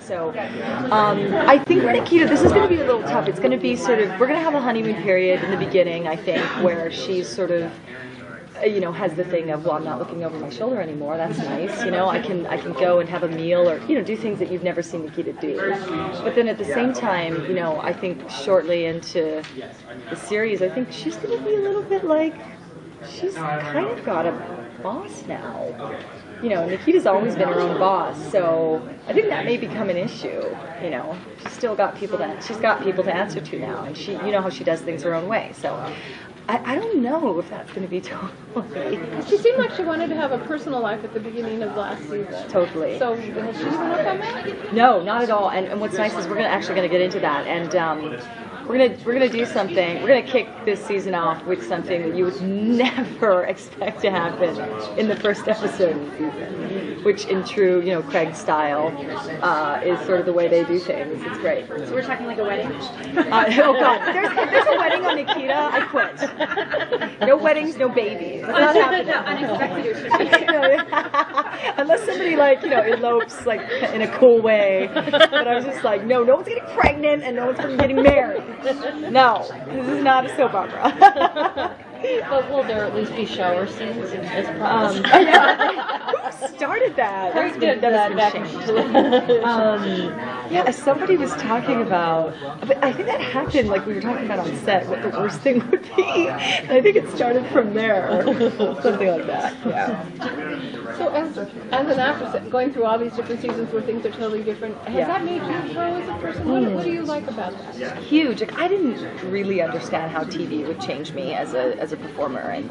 So, um, I think Nikita, this is going to be a little tough. It's going to be sort of, we're going to have a honeymoon period in the beginning, I think, where she's sort of, uh, you know, has the thing of, well, I'm not looking over my shoulder anymore. That's nice. You know, I can, I can go and have a meal or, you know, do things that you've never seen Nikita do. But then at the same time, you know, I think shortly into the series, I think she's going to be a little bit like, she's kind of got a boss now. You know, Nikita's always been her own boss, so I think that may become an issue. You know, she's still got people that she's got people to answer to now, and she, you know, how she does things her own way. So, I, I don't know if that's going to be totally, She seemed like she wanted to have a personal life at the beginning of last season. totally. So has she given up on that? No, not at all. And, and what's nice is we're gonna actually gonna get into that, and um, we're gonna we're gonna do something. We're gonna kick this season off with something that you would never expect to happen in the first episode of the season, which, in true you know Craig style, uh, is sort of the way they do things. It's great. So we're talking like a wedding? Uh, oh God, there's, there's a wedding on Nikita. I quit. No weddings, no babies. It's not happening. no, unexpected it should be. Unless somebody like you know elopes like in a cool way, but I was just like, no, no one's getting pregnant and no one's getting married. No, this is not a soap opera. But will there at least be shower scenes as Um, promised? who started that? That's been- did that been. Um, yeah, somebody was talking about, but I think that happened like we were talking about on set what the worst thing would be. And I think it started from there, something like that. Yeah. So as, as an actress, going through all these different seasons where things are totally different, has Yeah. that made you grow as a person? What, what do you like about that? huge. Like I didn't really understand how TV would change me as a as a performer, and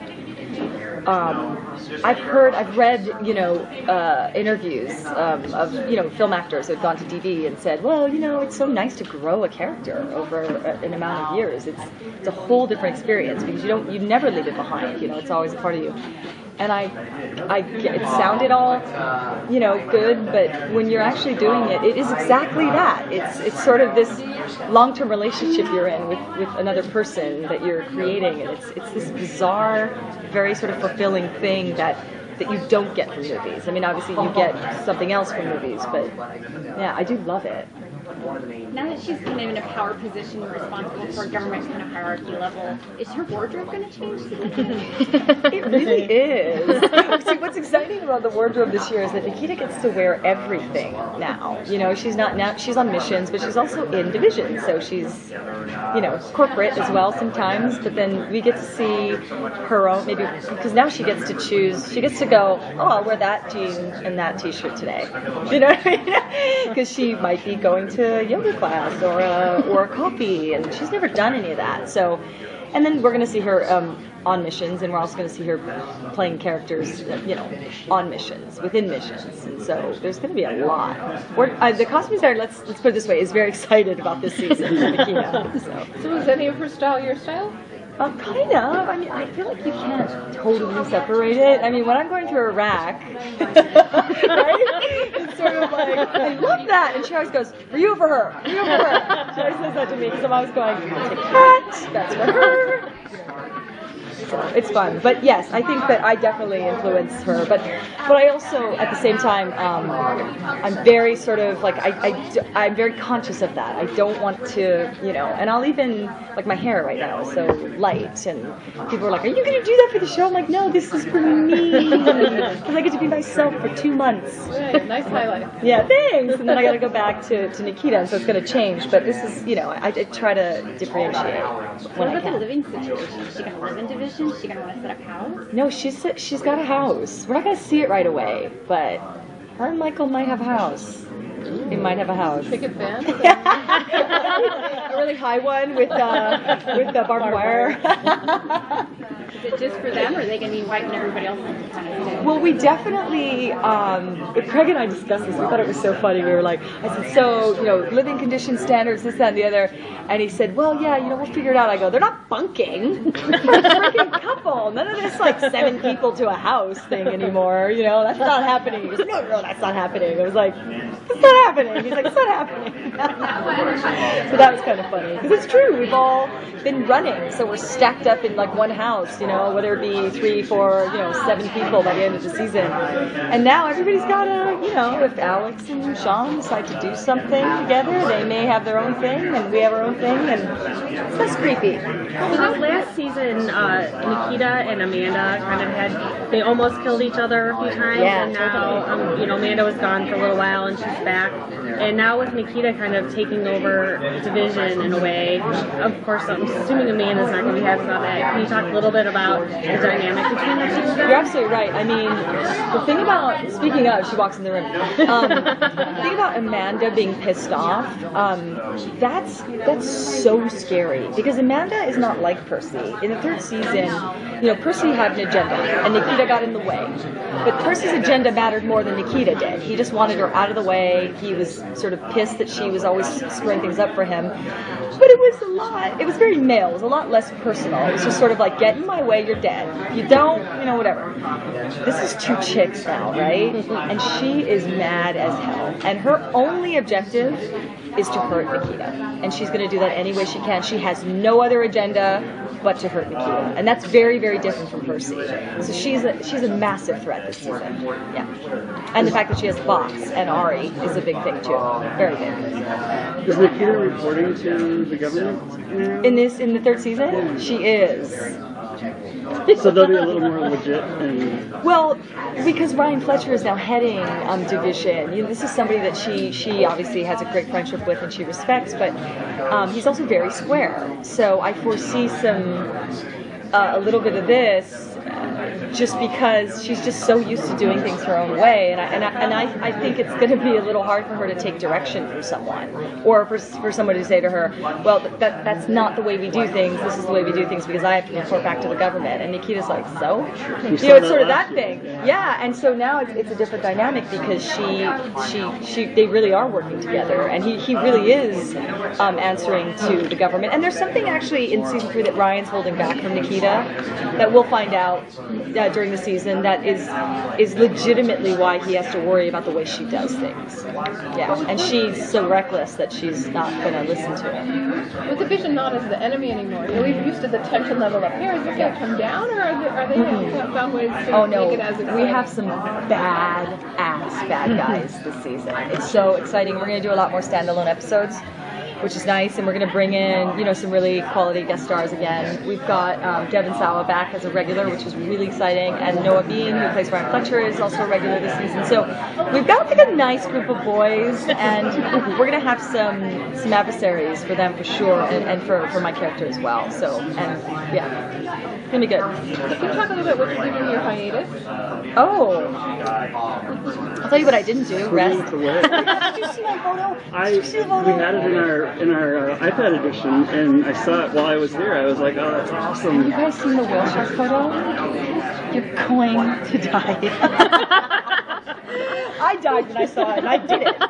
um, I've heard, I've read, you know, uh, interviews um, of you know film actors who've gone to TV and said, well, you know, it's so nice to grow a character over an amount of years. It's it's a whole different experience because you don't you never leave it behind. You know, it's always a part of you. And I, I, it sounded all, you know, good, but when you're actually doing it, it is exactly that. It's it's sort of this long-term relationship you're in with, with another person that you're creating, and it's it's this bizarre, very sort of fulfilling thing that that you don't get from movies. I mean, obviously you get something else from movies, but yeah, I do love it. Now that she's kind of in a power position, responsible for government kind of hierarchy level, is her wardrobe going to change? It really is. See, what's exciting about the wardrobe this year is that Nikita gets to wear everything now. You know, she's not now she's on missions, but she's also in division, so she's you know corporate as well sometimes. But then we get to see her own maybe because now she gets to choose. She gets to go. Oh, I'll wear that jean and that T-shirt today. You know what I mean? Because she might be going to a yoga class or a or a coffee, and she's never done any of that. So. And then we're going to see her um, on missions, and we're also going to see her playing characters, you know, on missions, within missions. And so there's going to be a lot. We're, uh, the costume designer, let's let's put it this way, is very excited about this season So. So is any of her style your style? Uh, kind of. I mean, I feel like you can't totally separate it. I mean, when I'm going to Iraq, right? Sort of like, I love that. And she always goes, for you or for her? For you or for her? She always says that to me because I'm always going, that's for her. So it's fun. But yes, I think that I definitely influence her. But but I also, at the same time, um, I'm very sort of like I, I am very conscious of that. I don't want to, you know. And I'll even like my hair right now is so light, and people are like, "Are you going to do that for the show?" I'm like, "No, this is for me because I get to be myself for two months." Right, nice highlight. Yeah, thanks. And then I got to go back to, to Nikita, and so it's going to change. But this is, you know, I, I try to differentiate when What I about the living situation? Is she going to live in division? Is she going to want to set up house? No, she's she's got a house. We're not gonna see it right away, but her and Michael might have a house. They might have a house. Picket fence? a really high one with uh, with the barbed wire. Is it just for them, or are they going to be inviting everybody else to kind of stay? Well, we definitely, um, Craig and I discussed this. We thought it was so funny. We were like, I said, so, you know, living condition standards, this, that, and the other. And he said, well, yeah, you know, we'll figure it out. I go, they're not bunking. They're a freaking couple. None of this, like, seven people to a house thing anymore. You know, that's not happening. He goes, no, no, that's not happening. It was like, that's not happening. He's like, it's not happening. so that was kind of funny because it's true. We've all been running, so we're stacked up in like one house. You know, whether it be three, four, you know, seven people by the end of the season, and now everybody's got a, you know, if Alex and Sean decide to do something together, they may have their own thing, and we have our own thing, and that's creepy. So last season, uh, Nikita and Amanda kind of had they almost killed each other a few times, Yeah, and now um, you know Amanda was gone for a little while and she's back, back and now with Nikita kind of taking over division in a way. Of course, I'm assuming Amanda's not going to be happy about that. Can you talk a little bit about the dynamic between the two? You're absolutely right. I mean, the thing about speaking of, she walks in the room. Um, the thing about Amanda being pissed off, um, that's that's so scary because Amanda is not like Percy. In the third season, you know, Percy had an agenda, and Nikita got in the way. But Percy's agenda mattered more than Nikita did. He just wanted her out of the way. He was sort of pissed that she was always screwing things up for him. But it was a lot. It was very male. It was a lot less personal. It was just sort of like, get in my way, you're dead. You don't, you know, whatever. This is two chicks now, right? And she is mad as hell. And her only objective is to hurt Nikita. And she's going to do that any way she can. She has no other agenda but to hurt Nikita. And that's very, very different from Percy. So she's a, she's a massive threat this season. Yeah. And the fact that she has Fox and Ari is a big thing too. Very big. Is Nikita reporting to the government? In this, in the third season, she is. So they'll be a little more legit and Well, because Ryan Fletcher is now heading um, division. You know, this is somebody that she she obviously has a great friendship with and she respects, but um, he's also very square. So I foresee some uh, a little bit of this. Just because she's just so used to doing things her own way, and I, and I, and I, I think it's going to be a little hard for her to take direction from someone, or for, for somebody to say to her, "Well, that, that's not the way we do things. This is the way we do things because I have to report back to the government." And Nikita's like, "So, you know, it's sort of that that last year, thing." yeah. Yeah, and so now it's, it's a different dynamic because she, she, she, they really are working together, and he, he really is um, answering to the government. And there's something actually in season three that Ryan's holding back from Nikita that we'll find out uh, during the season that is is legitimately why he has to worry about the way she does things. Yeah, and she's so reckless that she's not going to listen to him. With Division not as the enemy anymore. You know, we've used to the tension level up here. Is this going to come down, or are they, are they have found ways to Oh no, make it as we have some bad ass bad guys this season. It's so exciting. We're gonna do a lot more standalone episodes, which is nice, and we're gonna bring in you know some really quality guest stars again. We've got um, Devon Sawa back as a regular, which is really exciting, and Noah Bean, who plays Ryan Fletcher, is also a regular this season. So we've got like a nice group of boys, and we're gonna have some some adversaries for them for sure, and, and for, for my character as well. So and yeah, gonna be good. Can you talk a little bit what you're doing in your hiatus? Oh. I'll tell you what I didn't do. we're Rest. Did you see my photo? I Did you see the photo? we had it in our in our uh, iPad edition, and I saw it while I was here. I was like, oh, that's Have awesome. you guys seen the whale shark photo? You're going to die. I died when I saw it, and I did it.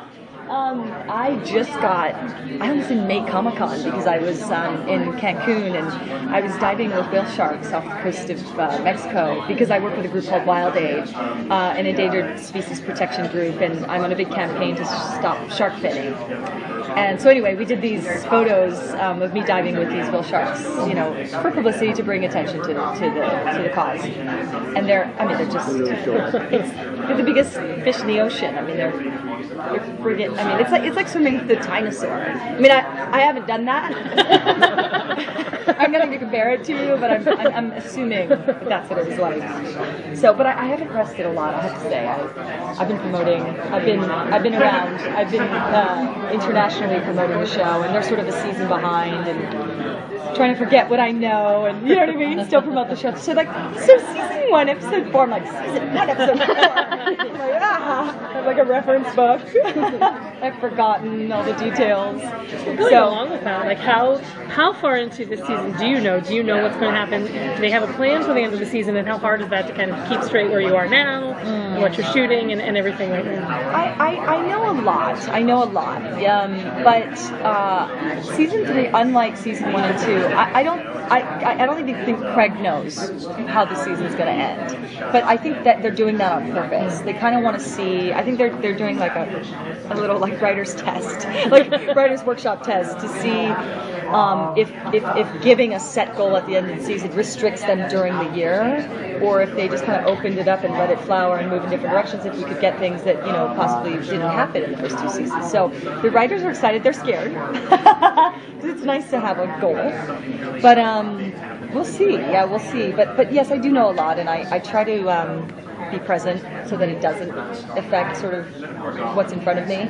Um, I just got, I was in May Comic Con because I was um, in Cancun and I was diving with whale sharks off the coast of uh, Mexico because I work with a group called WildAid, uh, an endangered species protection group, and I'm on a big campaign to stop shark finning. And so anyway, we did these photos um, of me diving with these whale sharks, you know, for publicity to bring attention to, to the to the cause. And they're, I mean, they're just, they're the biggest fish in the ocean. I mean, they're they're friggin' I mean, it's like it's like swimming with the dinosaur. I mean, I, I haven't done that. I'm not going to compare it to you, but I'm, I'm, I'm assuming that that's what it was like. So, but I, I haven't rested a lot. I have to say, I, I've been promoting. I've been I've been around. I've been uh, promoting the show, and they're sort of a season behind and trying to forget what I know, and you know what I mean. Still promote the show. So like, so season one, episode four. I'm like season one, episode four. I'm like, ah, I have like a reference book. I've forgotten all the details. Going So along with that, like how how far into the season do you know? Do you know what's going to happen? Do they have a plan for the end of the season, and how hard is that to kind of keep straight where you are now, and what you're shooting, and, and everything right now? I, I, I know a lot. I know a lot. Um, but uh, season three, unlike season one and two, I, I don't I, I don't even think Craig knows how the season's going to end. But I think that they're doing that on purpose. They kind of want to see. I think they're they're doing like a, a little like writer's test, like writer's workshop test to see um, if, if if giving a set goal at the end of the season restricts them during the year, or if they just kind of opened it up and let it flower and move in different directions. If you could get things that you know possibly didn't happen in the first two seasons. So the writers are excited. They're scared because it's nice to have a goal, but um, we'll see. Yeah, we'll see. But but yes, I do know a lot, and I I try to. Um, be present so that it doesn't affect sort of what's in front of me.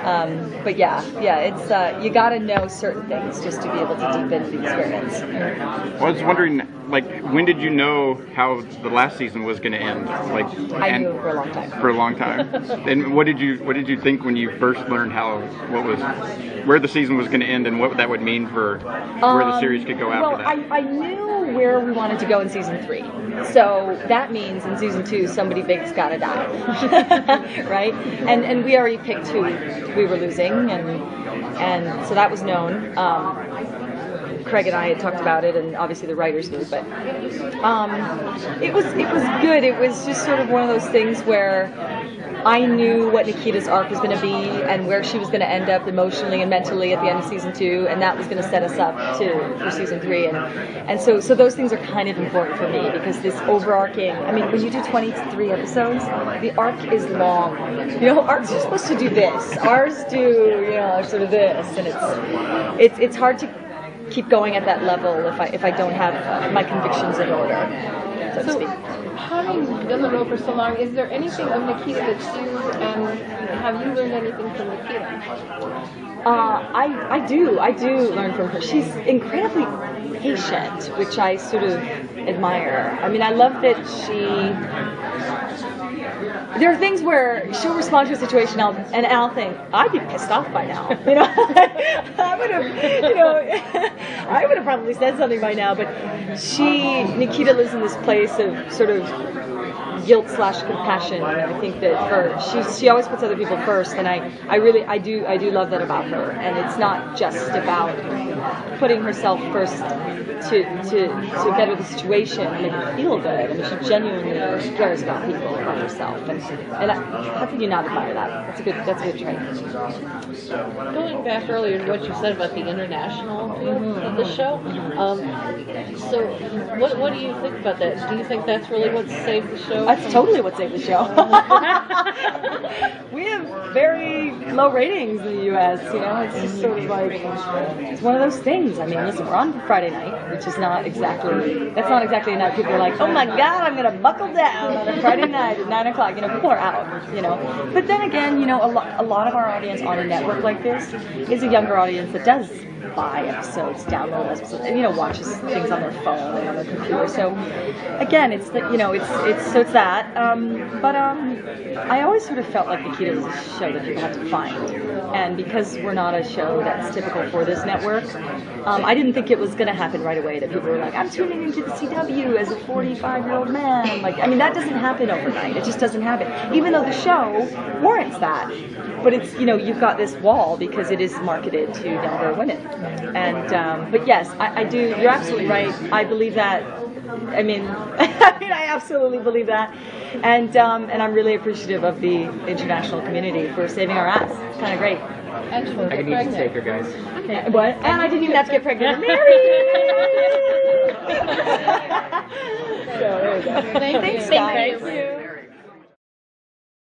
Um, but yeah, yeah, it's uh, you got to know certain things just to be able to deepen the experience. I was wondering, like, when did you know how the last season was going to end? Like, I knew for a long time. for a long time. and what did you what did you think when you first learned how what was where the season was going to end and what that would mean for where the series could go after Um, well, that? I, I knew where we wanted to go in season three. So that means in season two, somebody big's got to die, right? And and we already picked who we were losing, and and so that was known. Um, Craig and I had talked about it, and obviously the writers knew. But um, it was it was good. It was just sort of one of those things where I knew what Nikita's arc was going to be and where she was going to end up emotionally and mentally at the end of season two, and that was going to set us up to for season three. And and so so those things are kind of important for me because this overarching. I mean, when you do 23 episodes, the arc is long. You know, arcs are supposed to do this. Ours do you know sort of this, and it's it's it's hard to keep going at that level if I if I don't have my convictions in order, so to speak. having done the role for so long, is there anything of Nikita that you and have you learned anything from Nikita? Uh, I I do I do learn from her. She's incredibly patient, which I sort of admire. I mean, I love that she. There are things where she'll respond to a situation, and I'll think I'd be pissed off by now. You know, I would have, you know, I would have probably said something by now. But she, Nikita, lives in this place of sort of guilt slash compassion. I think that her she she always puts other people first, and I I really I do I do love that about her. And it's not just about putting herself first to to to better the situation and make it feel good. I mean, she genuinely cares about people and about herself. And and I, how can you not admire that? That's a good that's a good trait. Going back earlier to what you said about the international view of the show, um, so what, what do you think about that? Do you think that's really what saved the show? That's totally what saved the show. we have very low ratings in the U.S. You know, it's just sort of like it's one of those things. I mean, listen, we're on Friday night, which is not exactly that's not exactly night people are like, oh my God, I'm gonna buckle down on a Friday night at nine o'clock. You know, people are out. You know, but then again, you know, a lot a lot of our audience on a network like this is a younger audience that does buy episodes, download episodes, and you know watches things on their phone and on their computer. So again, it's the, you know it's it's so it's that. Um, but um, I always sort of felt like Nikita was a show that people had to find, and because we're not a show that's typical for this network, um, I didn't think it was going to happen right away. That people were like, I'm tuning into the CW as a 45 year old man. Like I mean that doesn't happen overnight. It just doesn't happen. Even though the show warrants that. But it's you know you've got this wall because it is marketed to younger women, and um, but yes, I, I do. You're absolutely right. I believe that. I mean, I mean, I absolutely believe that, and um, and I'm really appreciative of the international community for saving our ass. It's kind of great. And I get need to pregnant. take her, guys. Okay, what? And I didn't even have to get pregnant. Married. so there we go. Thank you. Thanks, guys.